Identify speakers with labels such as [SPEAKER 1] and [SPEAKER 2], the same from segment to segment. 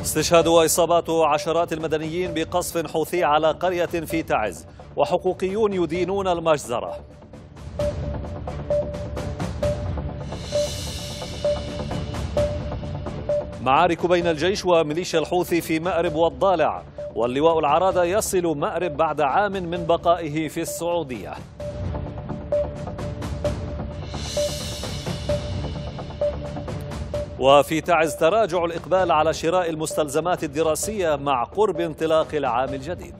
[SPEAKER 1] استشهاد وإصابات عشرات المدنيين بقصف حوثي على قرية في تعز وحقوقيون يدينون المجزرة. معارك بين الجيش وميليشيا الحوثي في مأرب والضالع واللواء العرادة يصل مأرب بعد عام من بقائه في السعودية. وفي تعز تراجع الإقبال على شراء المستلزمات الدراسية مع قرب انطلاق العام الجديد.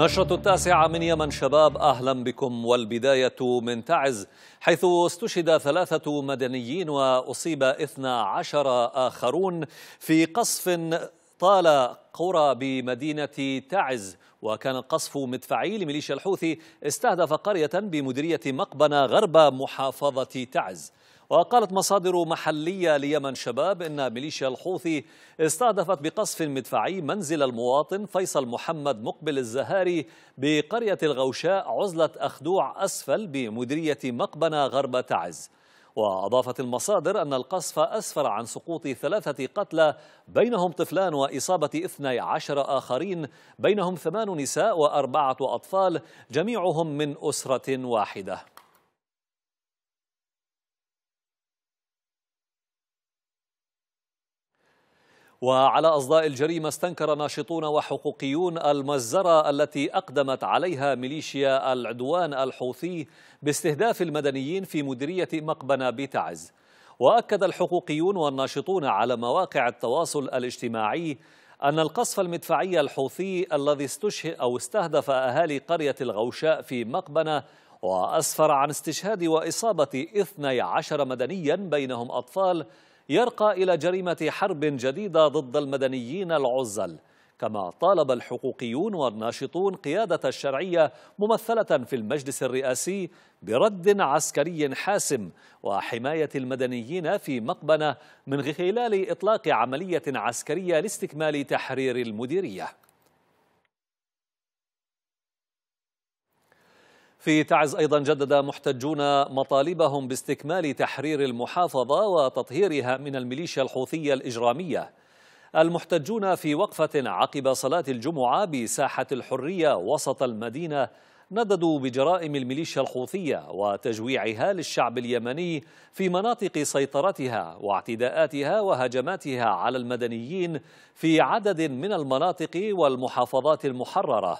[SPEAKER 1] نشرة التاسعة من يمن شباب أهلا بكم. والبداية من تعز حيث استشهد ثلاثة مدنيين وأصيب اثنا عشر آخرون. في قصف طال قرى بمدينة تعز وكان قصف مدفعي لميليشيا الحوثي استهدف قرية بمديرية مقبنة غرب محافظة تعز. وقالت مصادر محلية ليمن شباب إن ميليشيا الحوثي استهدفت بقصف مدفعي منزل المواطن فيصل محمد مقبل الزهاري بقرية الغوشاء عزلة أخدوع أسفل بمديرية مقبنة غرب تعز. وأضافت المصادر أن القصف أسفر عن سقوط ثلاثة قتلى بينهم طفلان وإصابة اثني عشر آخرين بينهم ثمان نساء وأربعة أطفال جميعهم من أسرة واحدة. وعلى أصداء الجريمة استنكر ناشطون وحقوقيون المجزرة التي أقدمت عليها ميليشيا العدوان الحوثي باستهداف المدنيين في مديرية مقبنة بتعز وأكد الحقوقيون والناشطون على مواقع التواصل الاجتماعي أن القصف المدفعي الحوثي الذي استشهد أو استهدف أهالي قرية الغوشاء في مقبنة وأسفر عن استشهاد وإصابة 12 مدنيا بينهم أطفال يرقى إلى جريمة حرب جديدة ضد المدنيين العزل. كما طالب الحقوقيون والناشطون قيادة الشرعية ممثلة في المجلس الرئاسي برد عسكري حاسم وحماية المدنيين في مقبنة من خلال إطلاق عملية عسكرية لاستكمال تحرير المديرية. في تعز أيضا جدد محتجون مطالبهم باستكمال تحرير المحافظة وتطهيرها من الميليشيا الحوثية الإجرامية. المحتجون في وقفة عقب صلاة الجمعة بساحة الحرية وسط المدينة نددوا بجرائم الميليشيا الحوثية وتجويعها للشعب اليمني في مناطق سيطرتها واعتداءاتها وهجماتها على المدنيين في عدد من المناطق والمحافظات المحررة.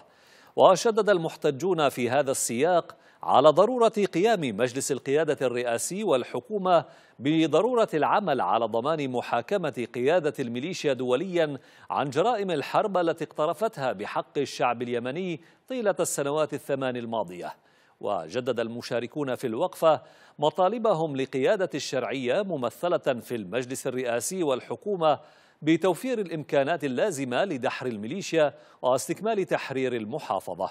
[SPEAKER 1] وشدد المحتجون في هذا السياق على ضرورة قيام مجلس القيادة الرئاسي والحكومة بضرورة العمل على ضمان محاكمة قيادة الميليشيا دوليا عن جرائم الحرب التي اقترفتها بحق الشعب اليمني طيلة السنوات الثمان الماضية. وجدد المشاركون في الوقفة مطالبهم لقيادة الشرعية ممثلة في المجلس الرئاسي والحكومة بتوفير الإمكانات اللازمة لدحر الميليشيا واستكمال تحرير المحافظة.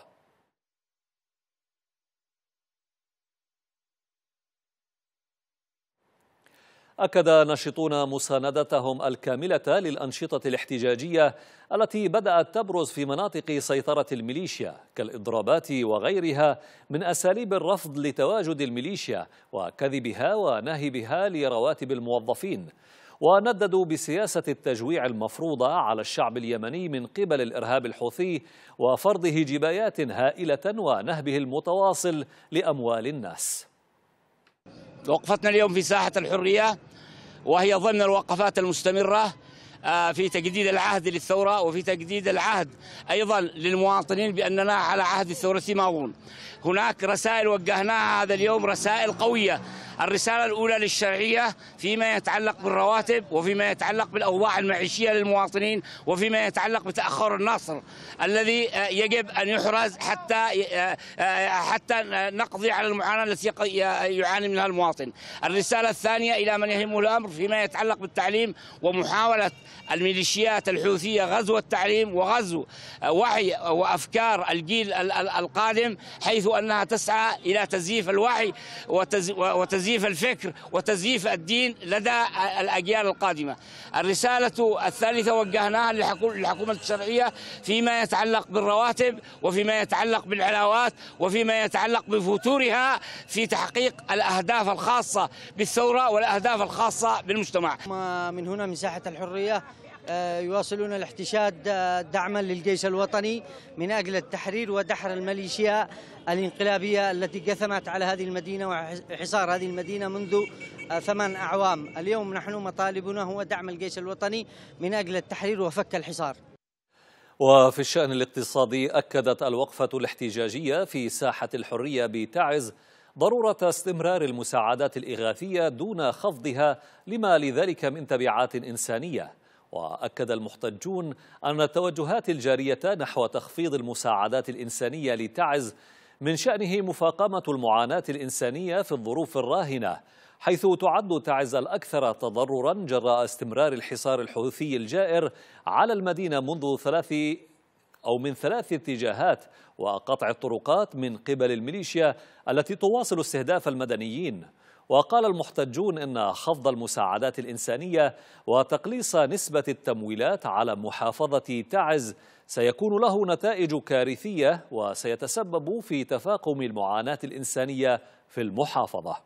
[SPEAKER 1] أكد ناشطون مساندتهم الكاملة للأنشطة الاحتجاجية التي بدأت تبرز في مناطق سيطرة الميليشيا كالإضرابات وغيرها من أساليب الرفض لتواجد الميليشيا وكذبها ونهبها لرواتب الموظفين. ونددوا بسياسة التجويع المفروضة على الشعب اليمني من قبل الإرهاب الحوثي وفرضه جبايات هائلة ونهبه المتواصل لأموال الناس.
[SPEAKER 2] وقفتنا اليوم في ساحة الحرية وهي ضمن الوقفات المستمرة في تجديد العهد للثورة وفي تجديد العهد أيضا للمواطنين بأننا على عهد الثورة ماضون. هناك رسائل وجهناها هذا اليوم رسائل قوية. الرسالة الأولى للشرعية فيما يتعلق بالرواتب وفيما يتعلق بالأوضاع المعيشية للمواطنين وفيما يتعلق بتأخر النصر الذي آه، يجب أن يحرز حتى آه، آه، حتى نقضي على المعاناة التي يعاني منها المواطن. الرسالة الثانية إلى من يهمه الأمر فيما يتعلق بالتعليم ومحاولة الميليشيات الحوثية غزو التعليم وغزو وعي وأفكار الجيل القادم حيث أنها تسعى إلى تزييف الوعي وتزييف الفكر وتزييف الدين لدى الأجيال القادمة. الرسالة الثالثة وجهناها للحكومة الشرعية فيما يتعلق بالرواتب وفيما يتعلق بالعلاوات وفيما يتعلق بفتورها في تحقيق الأهداف الخاصة بالثورة والأهداف الخاصة بالمجتمع.
[SPEAKER 3] من هنا مساحة الحرية يواصلون الاحتشاد آه، دعما للجيش الوطني من أجل التحرير ودحر الميليشيا الانقلابية التي قثمت على هذه المدينة وحصار هذه المدينة منذ آه، ثمان أعوام. اليوم نحن مطالبنا هو دعم الجيش الوطني من أجل التحرير وفك الحصار.
[SPEAKER 1] وفي الشأن الاقتصادي أكدت الوقفة الاحتجاجية في ساحة الحرية بتعز ضرورة استمرار المساعدات الإغاثية دون خفضها لما لذلك من تبعات إنسانية. وأكد المحتجون أن التوجهات الجارية نحو تخفيض المساعدات الإنسانية لتعز من شأنه مفاقمة المعاناة الإنسانية في الظروف الراهنة حيث تعد تعز الأكثر تضررا جراء استمرار الحصار الحوثي الجائر على المدينة منذ ثلاث أو من ثلاث اتجاهات وقطع الطرقات من قبل الميليشيا التي تواصل استهداف المدنيين. وقال المحتجون إن خفض المساعدات الإنسانية وتقليص نسبة التمويلات على محافظة تعز سيكون له نتائج كارثية وسيتسبب في تفاقم المعاناة الإنسانية في المحافظة.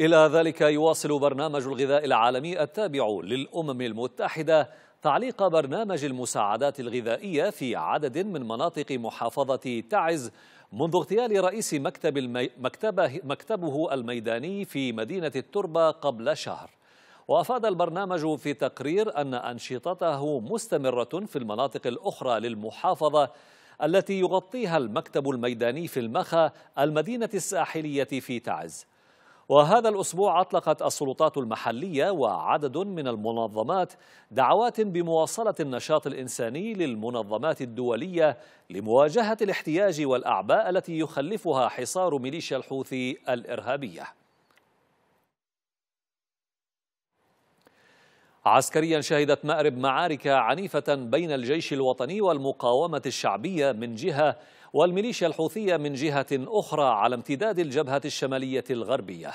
[SPEAKER 1] إلى ذلك يواصل برنامج الغذاء العالمي التابع للأمم المتحدة تعليق برنامج المساعدات الغذائية في عدد من مناطق محافظة تعز منذ اغتيال رئيس مكتب المي... مكتبه... مكتبه الميداني في مدينة التربة قبل شهر. وأفاد البرنامج في تقرير أن أنشطته مستمرة في المناطق الأخرى للمحافظة التي يغطيها المكتب الميداني في المخا المدينة الساحلية في تعز. وهذا الأسبوع أطلقت السلطات المحلية وعدد من المنظمات دعوات بمواصلة النشاط الإنساني للمنظمات الدولية لمواجهة الاحتياج والأعباء التي يخلفها حصار ميليشيا الحوثي الإرهابية. عسكريا شهدت مأرب معارك عنيفة بين الجيش الوطني والمقاومة الشعبية من جهة والميليشيا الحوثية من جهة أخرى على امتداد الجبهة الشمالية الغربية.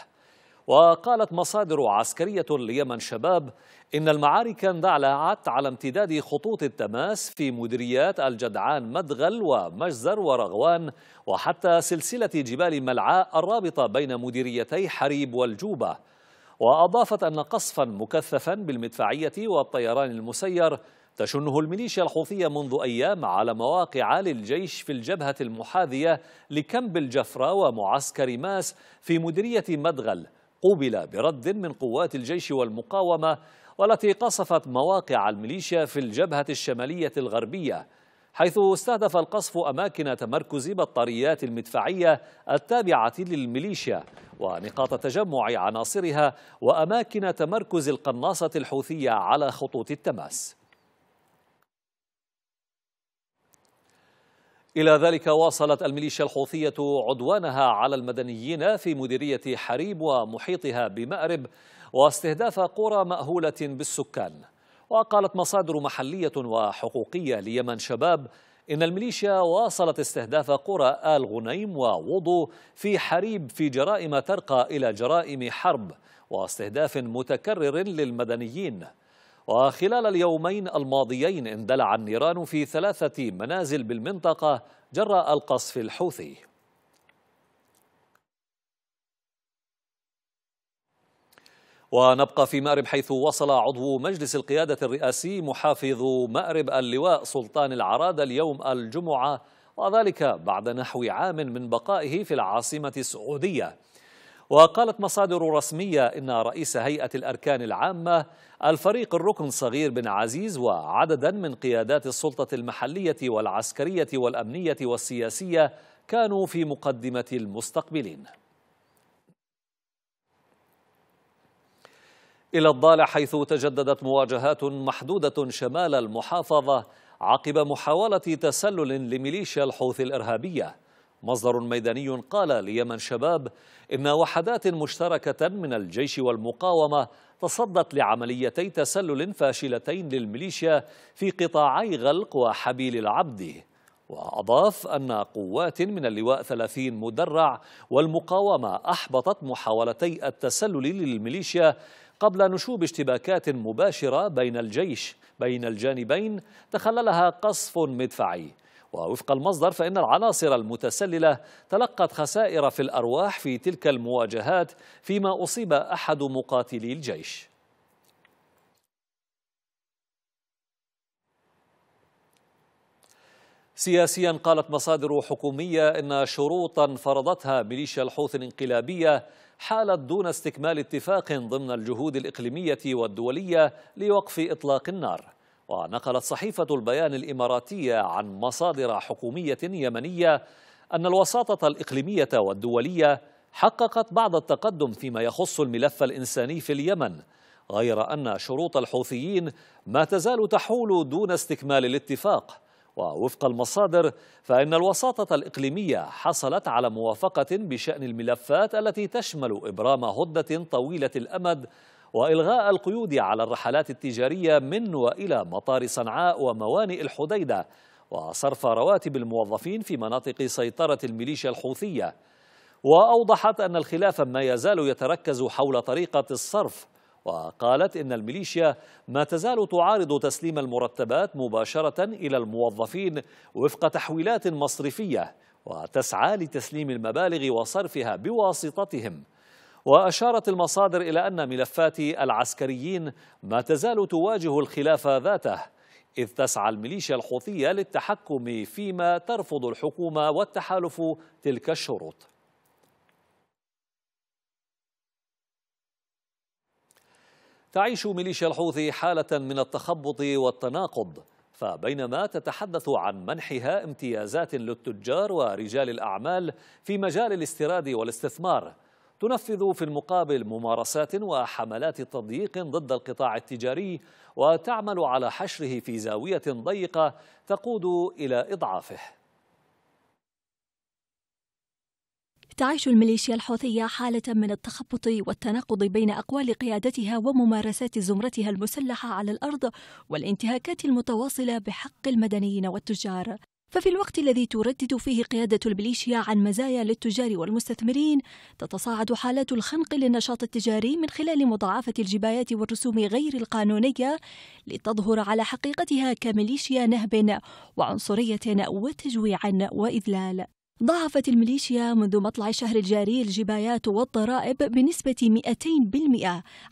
[SPEAKER 1] وقالت مصادر عسكرية ليمن شباب إن المعارك اندلعت على امتداد خطوط التماس في مديريات الجدعان مدغل ومجزر ورغوان وحتى سلسلة جبال ملعاء الرابطة بين مديريتي حريب والجوبة وأضافت أن قصفا مكثفا بالمدفعية والطيران المسير تشنه الميليشيا الحوثية منذ أيام على مواقع للجيش في الجبهة المحاذية لكمب الجفرة ومعسكر ماس في مديرية مدغل. قوبل برد من قوات الجيش والمقاومة والتي قصفت مواقع الميليشيا في الجبهة الشمالية الغربية حيث استهدف القصف أماكن تمركز بطاريات المدفعية التابعة للميليشيا ونقاط تجمع عناصرها وأماكن تمركز القناصة الحوثية على خطوط التماس. إلى ذلك واصلت الميليشيا الحوثية عدوانها على المدنيين في مديرية حريب ومحيطها بمأرب واستهداف قرى مأهولة بالسكان. وقالت مصادر محلية وحقوقية ليمن شباب إن الميليشيا واصلت استهداف قرى آل غنيم ووضو في حريب في جرائم ترقى إلى جرائم حرب واستهداف متكرر للمدنيين. وخلال اليومين الماضيين اندلع النيران في ثلاثة منازل بالمنطقة جراء القصف الحوثي. ونبقى في مأرب حيث وصل عضو مجلس القيادة الرئاسي محافظ مأرب اللواء سلطان العراد اليوم الجمعة وذلك بعد نحو عام من بقائه في العاصمة السعودية. وقالت مصادر رسمية إن رئيس هيئة الأركان العامة الفريق الركن صغير بن عزيز وعددا من قيادات السلطة المحلية والعسكرية والأمنية والسياسية كانوا في مقدمة المستقبلين. إلى الضالع حيث تجددت مواجهات محدودة شمال المحافظة عقب محاولة تسلل لميليشيا الحوثي الإرهابية. مصدر ميداني قال ليمن شباب إن وحدات مشتركة من الجيش والمقاومة تصدت لعمليتي تسلل فاشلتين للميليشيا في قطاعي غلق وحبيل العبد. وأضاف أن قوات من اللواء 30 مدرع والمقاومة أحبطت محاولتي التسلل للميليشيا قبل نشوب اشتباكات مباشرة بين الجيش بين الجانبين تخللها قصف مدفعي. ووفق المصدر فإن العناصر المتسللة تلقت خسائر في الأرواح في تلك المواجهات فيما أصيب أحد مقاتلي الجيش. سياسيا قالت مصادر حكومية إن شروطا فرضتها ميليشيا الحوثي الانقلابية حالت دون استكمال اتفاق ضمن الجهود الإقليمية والدولية لوقف إطلاق النار. ونقلت صحيفة البيان الإماراتية عن مصادر حكومية يمنية أن الوساطة الإقليمية والدولية حققت بعض التقدم فيما يخص الملف الإنساني في اليمن غير أن شروط الحوثيين ما تزال تحول دون استكمال الاتفاق. ووفق المصادر فإن الوساطة الإقليمية حصلت على موافقة بشأن الملفات التي تشمل إبرام هدة طويلة الأمد وإلغاء القيود على الرحلات التجارية من وإلى مطار صنعاء وموانئ الحديدة وصرف رواتب الموظفين في مناطق سيطرة الميليشيا الحوثية. وأوضحت أن الخلاف ما يزال يتركز حول طريقة الصرف وقالت إن الميليشيا ما تزال تعارض تسليم المرتبات مباشرة إلى الموظفين وفق تحويلات مصرفية وتسعى لتسليم المبالغ وصرفها بواسطتهم. وأشارت المصادر إلى أن ملفات العسكريين ما تزال تواجه الخلاف ذاته إذ تسعى الميليشيا الحوثية للتحكم فيما ترفض الحكومة والتحالف تلك الشروط. تعيش ميليشيا الحوثي حالة من التخبط والتناقض فبينما تتحدث عن منحها امتيازات للتجار ورجال الأعمال في مجال الاستيراد والاستثمار تنفذ في المقابل ممارسات وحملات تضييق ضد القطاع التجاري وتعمل على حشره في زاوية ضيقة تقود إلى إضعافه.
[SPEAKER 4] تعيش الميليشيا الحوثية حالة من التخبط والتناقض بين أقوال قيادتها وممارسات زمرتها المسلحة على الأرض والانتهاكات المتواصلة بحق المدنيين والتجار. ففي الوقت الذي تردد فيه قيادة الميليشيا عن مزايا للتجار والمستثمرين تتصاعد حالات الخنق للنشاط التجاري من خلال مضاعفة الجبايات والرسوم غير القانونية لتظهر على حقيقتها كميليشيا نهب وعنصرية وتجويع وإذلال. ضاعفت الميليشيا منذ مطلع الشهر الجاري الجبايات والضرائب بنسبة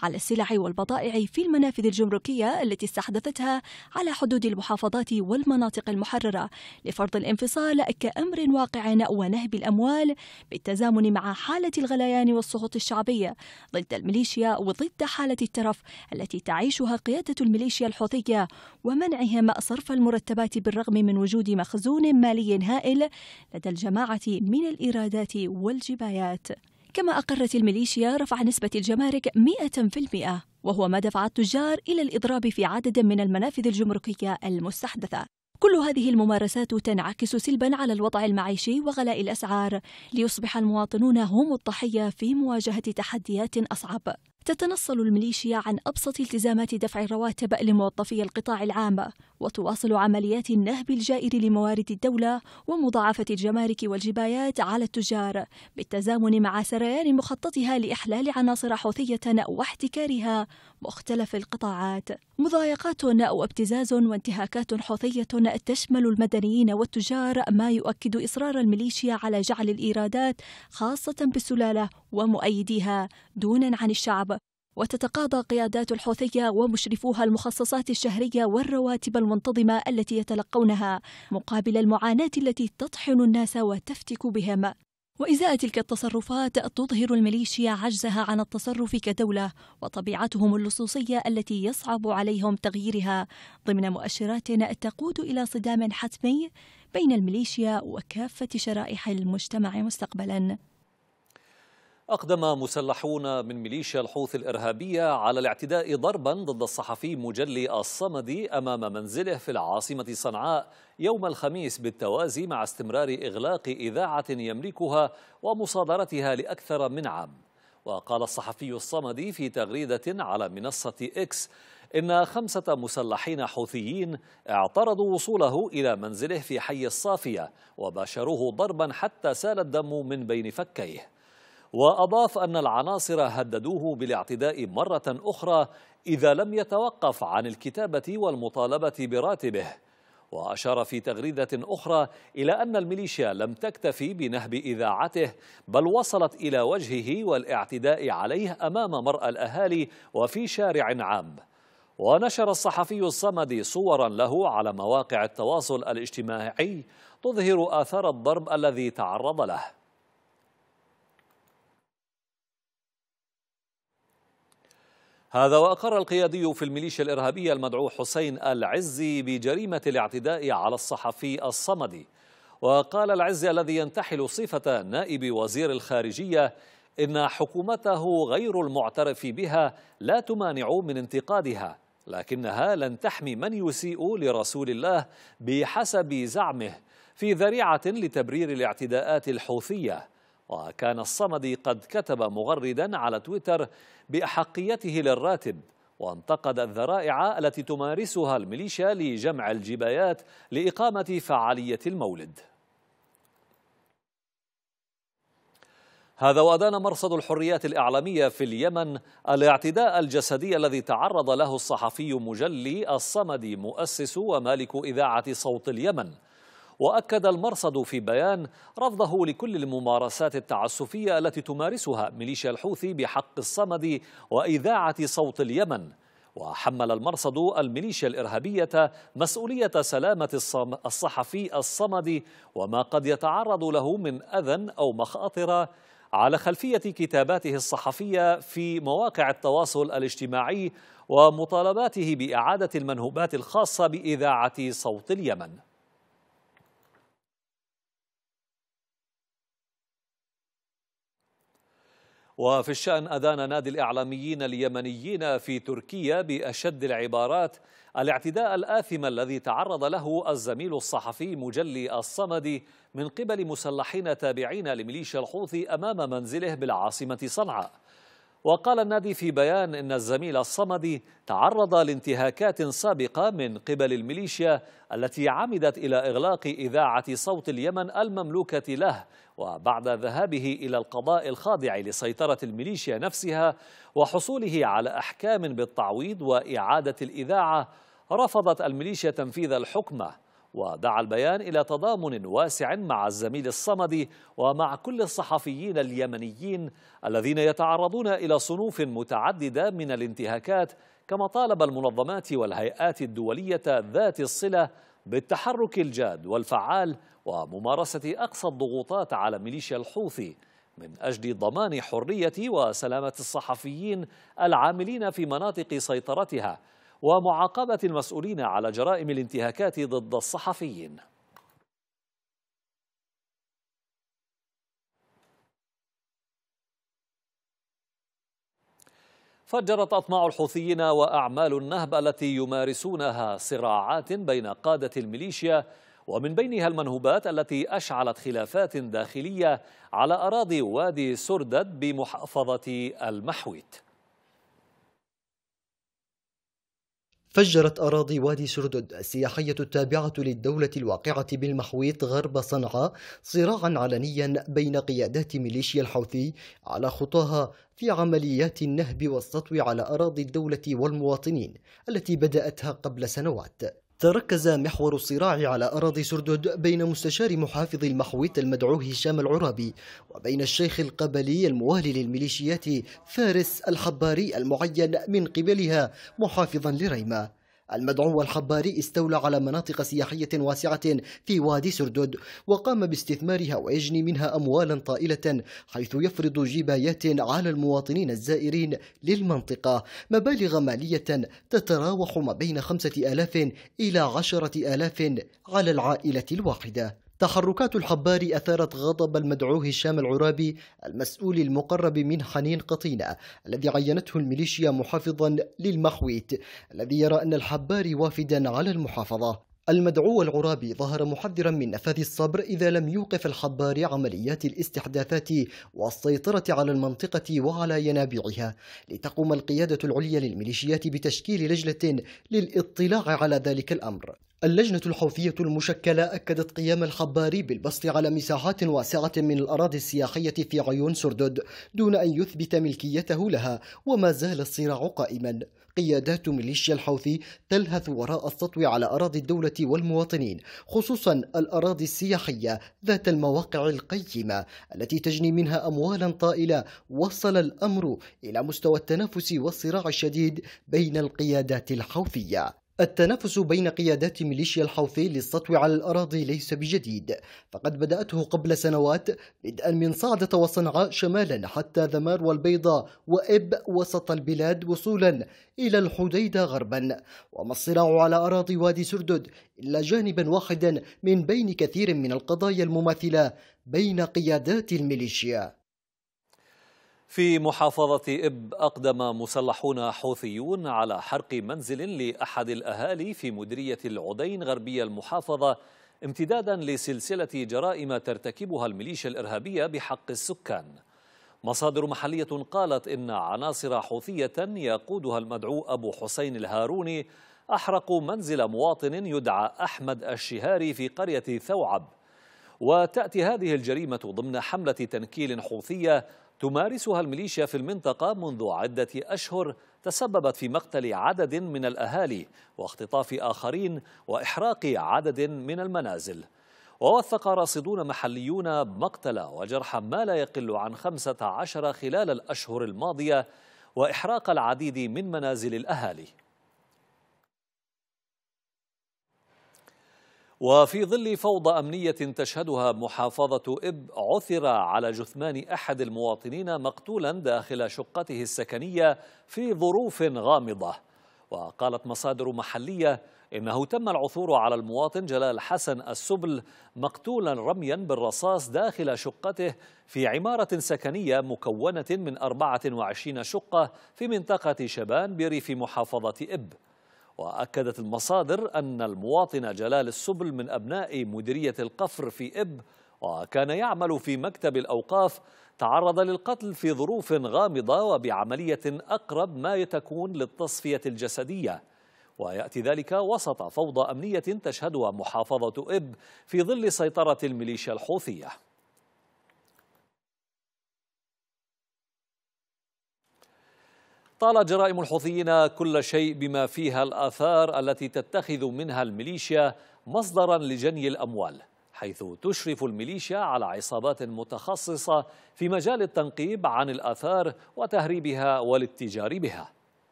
[SPEAKER 4] 200% على السلع والبضائع في المنافذ الجمركية التي استحدثتها على حدود المحافظات والمناطق المحررة لفرض الانفصال كأمر واقع ونهب الأموال بالتزامن مع حالة الغليان والسخط الشعبية ضد الميليشيا وضد حالة الترف التي تعيشها قيادة الميليشيا الحوثية ومنعهم صرف المرتبات بالرغم من وجود مخزون مالي هائل لدى الجماعة الجماعة من الإيرادات والجبايات. كما أقرت الميليشيا رفع نسبة الجمارك 100% وهو ما دفع التجار إلى الإضراب في عدد من المنافذ الجمركية المستحدثة. كل هذه الممارسات تنعكس سلبا على الوضع المعيشي وغلاء الأسعار ليصبح المواطنون هم الضحية في مواجهة تحديات أصعب. تتنصل الميليشيا عن أبسط التزامات دفع الرواتب لموظفي القطاع العام وتواصل عمليات النهب الجائر لموارد الدولة ومضاعفة الجمارك والجبايات على التجار بالتزامن مع سريان مخططها لإحلال عناصر حوثية واحتكارها مختلف القطاعات. مضايقات وابتزاز وانتهاكات حوثية تشمل المدنيين والتجار ما يؤكد إصرار الميليشيا على جعل الإيرادات خاصة بالسلالة ومؤيديها دونا عن الشعب. وتتقاضى قيادات الحوثية ومشرفوها المخصصات الشهرية والرواتب المنتظمة التي يتلقونها مقابل المعاناة التي تطحن الناس وتفتك بهم. وإزاء تلك التصرفات تظهر الميليشيا عجزها عن التصرف كدولة وطبيعتهم اللصوصية التي يصعب عليهم تغييرها. ضمن مؤشرات تقود إلى صدام حتمي بين الميليشيا وكافة شرائح المجتمع مستقبلاً.
[SPEAKER 1] أقدم مسلحون من ميليشيا الحوثي الإرهابية على الاعتداء ضربا ضد الصحفي مجلي الصمدي أمام منزله في العاصمة صنعاء يوم الخميس بالتوازي مع استمرار إغلاق إذاعة يملكها ومصادرتها لأكثر من عام. وقال الصحفي الصمدي في تغريدة على منصة إكس إن خمسة مسلحين حوثيين اعترضوا وصوله إلى منزله في حي الصافية وباشروه ضربا حتى سال الدم من بين فكيه. وأضاف أن العناصر هددوه بالاعتداء مرة أخرى إذا لم يتوقف عن الكتابة والمطالبة براتبه. وأشار في تغريدة أخرى إلى أن الميليشيا لم تكتفي بنهب إذاعته بل وصلت إلى وجهه والاعتداء عليه أمام مرأى الأهالي وفي شارع عام. ونشر الصحفي الصمدي صورا له على مواقع التواصل الاجتماعي تظهر آثار الضرب الذي تعرض له. هذا وأقر القيادي في الميليشيا الإرهابية المدعو حسين العزي بجريمة الاعتداء على الصحفي الصمدي. وقال العزي الذي ينتحل صفة نائب وزير الخارجية إن حكومته غير المعترف بها لا تمانع من انتقادها لكنها لن تحمي من يسيء لرسول الله بحسب زعمه في ذريعة لتبرير الاعتداءات الحوثية. وكان الصمدي قد كتب مغردا على تويتر بأحقيته للراتب وانتقد الذرائع التي تمارسها الميليشيا لجمع الجبايات لإقامة فعالية المولد. هذا وأدان مرصد الحريات الإعلامية في اليمن الاعتداء الجسدي الذي تعرض له الصحفي مجلي الصمدي مؤسس ومالك إذاعة صوت اليمن. وأكد المرصد في بيان رفضه لكل الممارسات التعسفية التي تمارسها ميليشيا الحوثي بحق الصمد وإذاعة صوت اليمن. وحمل المرصد الميليشيا الإرهابية مسؤولية سلامة الصحفي الصمد وما قد يتعرض له من أذى أو مخاطر على خلفية كتاباته الصحفية في مواقع التواصل الاجتماعي ومطالباته بإعادة المنهوبات الخاصة بإذاعة صوت اليمن. وفي الشأن أدان نادي الإعلاميين اليمنيين في تركيا بأشد العبارات الاعتداء الآثم الذي تعرض له الزميل الصحفي مجلي الصمدي من قبل مسلحين تابعين لميليشيا الحوثي أمام منزله بالعاصمة صنعاء. وقال النادي في بيان إن الزميل الصمدي تعرض لانتهاكات سابقة من قبل الميليشيا التي عمدت إلى إغلاق إذاعة صوت اليمن المملوكة له وبعد ذهابه إلى القضاء الخاضع لسيطرة الميليشيا نفسها وحصوله على أحكام بالتعويض وإعادة الإذاعة رفضت الميليشيا تنفيذ الحكم. ودعا البيان إلى تضامن واسع مع الزميل الصمدي ومع كل الصحفيين اليمنيين الذين يتعرضون إلى صنوف متعددة من الانتهاكات كما طالب المنظمات والهيئات الدولية ذات الصلة بالتحرك الجاد والفعال وممارسة أقصى الضغوطات على ميليشيا الحوثي من أجل ضمان حرية وسلامة الصحفيين العاملين في مناطق سيطرتها ومعاقبة المسؤولين على جرائم الانتهاكات ضد الصحفيين. فجرت أطماع الحوثيين وأعمال النهب التي يمارسونها صراعات بين قادة الميليشيا ومن بينها المنهوبات التي أشعلت خلافات داخلية على أراضي وادي سردد بمحافظة المحويت.
[SPEAKER 5] فجرت أراضي وادي سردد السياحية التابعة للدولة الواقعة بالمحويط غرب صنعاء صراعا علنيا بين قيادات ميليشيا الحوثي على خطاها في عمليات النهب والسطو على أراضي الدولة والمواطنين التي بدأتها قبل سنوات. تركز محور الصراع على أراضي سردد بين مستشار محافظ المحويت المدعو هشام العرابي وبين الشيخ القبلي الموالي للميليشيات فارس الحباري المعين من قبلها محافظا لريمة المدعو الحباري استولى على مناطق سياحية واسعة في وادي سردود وقام باستثمارها ويجني منها أموالا طائلة حيث يفرض جبايات على المواطنين الزائرين للمنطقة مبالغ مالية تتراوح ما بين خمسة آلاف إلى عشرة آلاف على العائلة الواحدة. تحركات الحبار أثارت غضب المدعو هشام العرابي المسؤول المقرب من حنين قطينة الذي عينته الميليشيا محافظا للمحويت الذي يرى أن الحبار وافدا على المحافظة. المدعو العرابي ظهر محذرا من نفاذ الصبر إذا لم يوقف الحبار عمليات الاستحداثات والسيطرة على المنطقة وعلى ينابيعها لتقوم القيادة العليا للميليشيات بتشكيل لجنة للاطلاع على ذلك الأمر. اللجنة الحوثية المشكلة أكدت قيام الحباري بالبسط على مساحات واسعة من الأراضي السياحية في عيون سردد دون أن يثبت ملكيته لها وما زال الصراع قائما. قيادات ميليشيا الحوثي تلهث وراء السطو على أراضي الدولة والمواطنين خصوصا الأراضي السياحية ذات المواقع القيمة التي تجني منها أموالا طائلة. وصل الأمر إلى مستوى التنافس والصراع الشديد بين القيادات الحوثية. التنافس بين قيادات ميليشيا الحوثي للسطو على الأراضي ليس بجديد فقد بدأته قبل سنوات بدءا من صعدة وصنعاء شمالا حتى ذمار والبيضاء وإب وسط البلاد وصولا إلى الحديدة غربا. وما الصراع على أراضي وادي سردد إلا جانبا واحدا من بين كثير من القضايا المماثلة بين قيادات الميليشيا.
[SPEAKER 1] في محافظة إب أقدم مسلحون حوثيون على حرق منزل لأحد الأهالي في مديرية العدين غربية المحافظة امتدادا لسلسلة جرائم ترتكبها الميليشيا الإرهابية بحق السكان. مصادر محلية قالت إن عناصر حوثية يقودها المدعو أبو حسين الهاروني أحرقوا منزل مواطن يدعى أحمد الشهاري في قرية ثوعب. وتأتي هذه الجريمة ضمن حملة تنكيل حوثية تمارسها الميليشيا في المنطقة منذ عدة أشهر تسببت في مقتل عدد من الأهالي واختطاف آخرين وإحراق عدد من المنازل. ووثق راصدون محليون مقتل وجرح ما لا يقل عن خمسة عشر خلال الأشهر الماضية وإحراق العديد من منازل الأهالي. وفي ظل فوضى أمنية تشهدها محافظة إب عثر على جثمان أحد المواطنين مقتولا داخل شقته السكنية في ظروف غامضة. وقالت مصادر محلية إنه تم العثور على المواطن جلال حسن السبل مقتولا رميا بالرصاص داخل شقته في عمارة سكنية مكونة من 24 شقة في منطقة شبان بريف محافظة إب. وأكدت المصادر أن المواطن جلال السبل من أبناء مديرية القفر في إب وكان يعمل في مكتب الأوقاف تعرض للقتل في ظروف غامضة وبعملية أقرب ما تكون للتصفية الجسدية. ويأتي ذلك وسط فوضى أمنية تشهدها محافظة إب في ظل سيطرة الميليشيا الحوثية. طالت جرائم الحوثيين كل شيء بما فيها الآثار التي تتخذ منها الميليشيا مصدرا لجني الأموال حيث تشرف الميليشيا على عصابات متخصصة في مجال التنقيب عن الآثار وتهريبها والاتجار بها.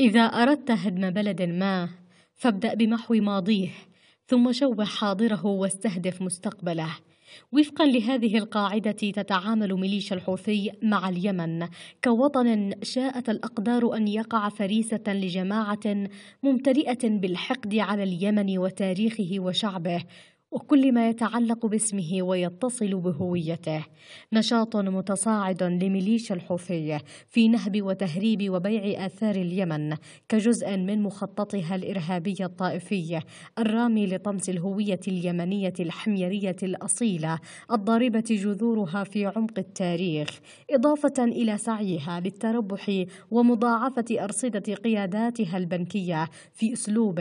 [SPEAKER 6] إذا أردت هدم بلد ما فابدأ بمحو ماضيه ثم شوه حاضره واستهدف مستقبله. وفقا لهذه القاعدة تتعامل ميليشيا الحوثي مع اليمن كوطن شاءت الأقدار أن يقع فريسة لجماعة ممتلئة بالحقد على اليمن وتاريخه وشعبه. وكل ما يتعلق باسمه ويتصل بهويته. نشاط متصاعد لميليشيا الحوثي في نهب وتهريب وبيع آثار اليمن كجزء من مخططها الإرهابي الطائفي الرامي لطمس الهوية اليمنية الحميرية الأصيلة الضاربة جذورها في عمق التاريخ. إضافة إلى سعيها للتربح ومضاعفة أرصدة قياداتها البنكية في أسلوب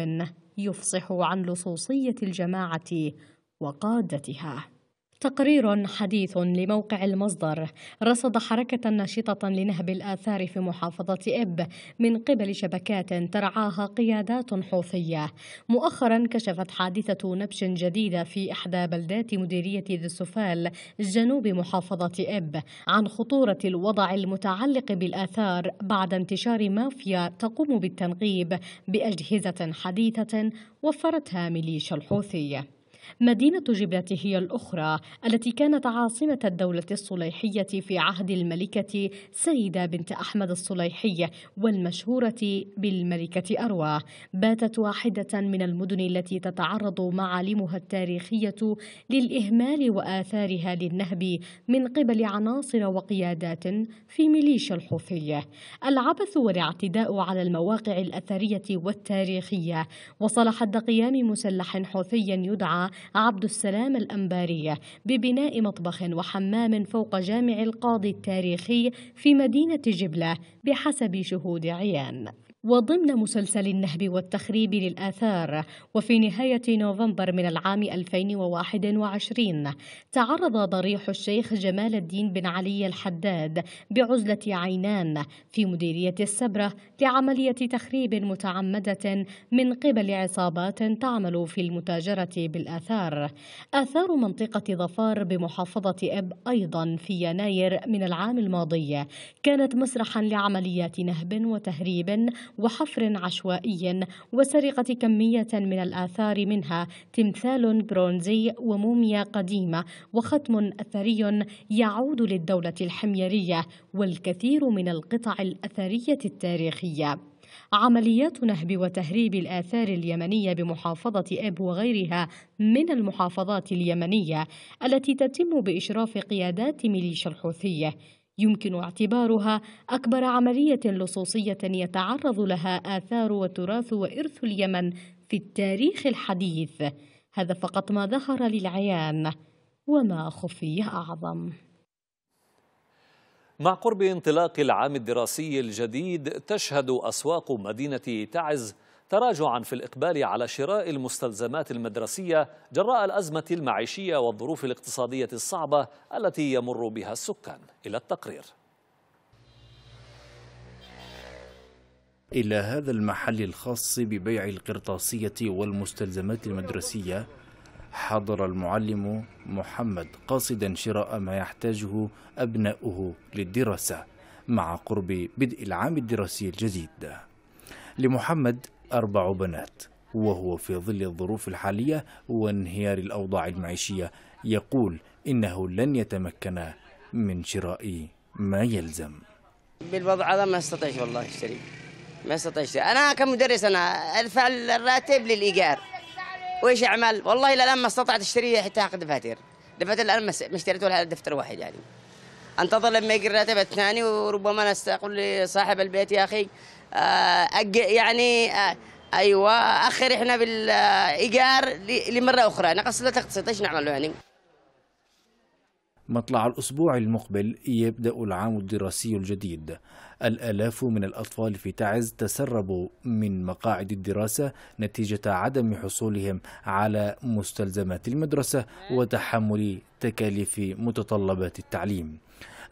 [SPEAKER 6] يفصح عن لصوصية الجماعة وقادتها. تقرير حديث لموقع المصدر. رصد حركة ناشطة لنهب الآثار في محافظة إب من قبل شبكات ترعاها قيادات حوثية. مؤخرا كشفت حادثة نبش جديدة في إحدى بلدات مديرية ذي السفال جنوب محافظة إب عن خطورة الوضع المتعلق بالآثار بعد انتشار مافيا تقوم بالتنغيب بأجهزة حديثة وفرتها ميليشيا الحوثي. مدينة جبلة هي الأخرى التي كانت عاصمة الدولة الصليحية في عهد الملكة سيدة بنت أحمد الصليحي والمشهورة بالملكة أروى. باتت واحدة من المدن التي تتعرض معالمها التاريخية للإهمال وآثارها للنهب من قبل عناصر وقيادات في ميليشيا الحوثية العبث والاعتداء على المواقع الأثرية والتاريخية وصل حد قيام مسلح حوثي يدعى عبد السلام الأنبارية ببناء مطبخ وحمام فوق جامع القاضي التاريخي في مدينة جبلة بحسب شهود عيان. وضمن مسلسل النهب والتخريب للآثار وفي نهاية نوفمبر من العام 2021 تعرض ضريح الشيخ جمال الدين بن علي الحداد بعزلة عينان في مديرية السبرة لعملية تخريب متعمدة من قبل عصابات تعمل في المتاجرة بالآثار. آثار منطقة ظفار بمحافظة إب أيضا في يناير من العام الماضي كانت مسرحا لعمليات نهب وتهريب وحفر عشوائي وسرقة كمية من الآثار منها تمثال برونزي وموميا قديمة وختم أثري يعود للدولة الحميرية والكثير من القطع الأثرية التاريخية. عمليات نهب وتهريب الآثار اليمنية بمحافظة إب وغيرها من المحافظات اليمنية التي تتم بإشراف قيادات ميليشيا الحوثية يمكن اعتبارها أكبر عملية لصوصية يتعرض لها آثار وتراث وإرث اليمن في التاريخ الحديث. هذا فقط ما ظهر للعيان وما خفي أعظم.
[SPEAKER 1] مع قرب انطلاق العام الدراسي الجديد تشهد أسواق مدينة تعز تراجعا في الإقبال على شراء المستلزمات المدرسية جراء الأزمة المعيشية والظروف الاقتصادية الصعبة التي يمر بها السكان. إلى التقرير.
[SPEAKER 7] إلى هذا المحل الخاص ببيع القرطاسية والمستلزمات المدرسية حضر المعلم محمد قاصدا شراء ما يحتاجه أبناؤه للدراسة مع قرب بدء العام الدراسي الجديد. لمحمد أربع بنات وهو في ظل الظروف الحالية وانهيار الأوضاع المعيشية يقول إنه لن يتمكن من شراء ما يلزم.
[SPEAKER 8] بالوضع هذا ما أستطيع والله أشتري. ما أستطيع أشتري. أنا كمدرس أنا أدفع الراتب للإيجار. وإيش أعمل؟ والله إلى الآن ما استطعت أشتري حتى أخذ دفاتر. دفاتر الآن ما اشتريت ولا دفتر واحد يعني. أنتظر لما يجي الراتب الثاني وربما أنا أقول لصاحب البيت يا أخي. يعني آه، أيوه آخر إحنا بالإيجار لمرة أخرى. نقص الاقتصاد إيش نعمل يعني؟
[SPEAKER 7] مطلع الأسبوع المقبل يبدأ العام الدراسي الجديد. الآلاف من الأطفال في تعز تسربوا من مقاعد الدراسة نتيجة عدم حصولهم على مستلزمات المدرسة وتحمل تكاليف متطلبات التعليم.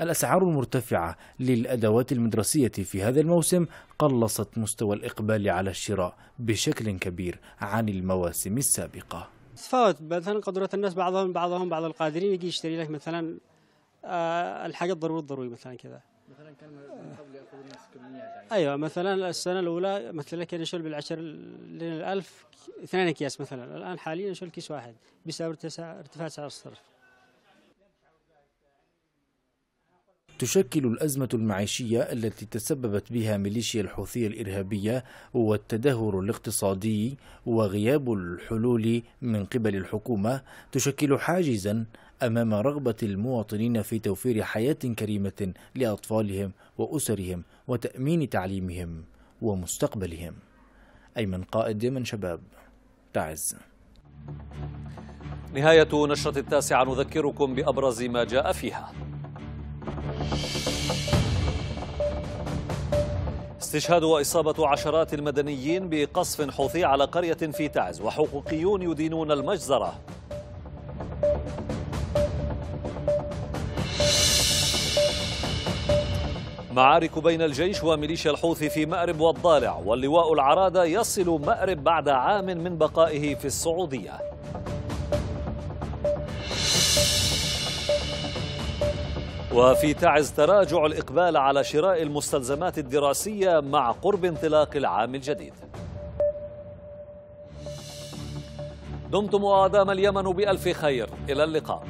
[SPEAKER 7] الأسعار المرتفعة للأدوات المدرسية في هذا الموسم قلصت مستوى الإقبال على الشراء بشكل كبير عن المواسم السابقة.
[SPEAKER 9] تفاوت. مثلا قدرة الناس بعضهم بعضهم بعض القادرين يجي يشتري لك مثلا آه الحاجة الضروري الضروري مثلا كذا. مثلا كان قبل يأخذ الناس كميات يعني. أيوه مثلا السنة الأولى مثلا كان يشيل بالعشر للألف اثنين أكياس مثلا. الآن حاليا يشيل كيس واحد بسبب ارتفاع سعر الصرف
[SPEAKER 7] تشكل الأزمة المعيشية التي تسببت بها ميليشيا الحوثية الإرهابية والتدهور الاقتصادي وغياب الحلول من قبل الحكومة تشكل حاجزا أمام رغبة المواطنين في توفير حياة كريمة لأطفالهم وأسرهم وتأمين تعليمهم ومستقبلهم. أيمن قائد من شباب تعز.
[SPEAKER 1] نهاية نشرة التاسعة نذكركم بأبرز ما جاء فيها. استشهاد وإصابة عشرات المدنيين بقصف حوثي على قرية في تعز وحقوقيون يدينون المجزرة. معارك بين الجيش وميليشيا الحوثي في مأرب والضالع واللواء العرادة يصل مأرب بعد عام من بقائه في السعودية. وفي تعز تراجع الإقبال على شراء المستلزمات الدراسية مع قرب انطلاق العام الجديد. دمتم وادام اليمن بألف خير. إلى اللقاء.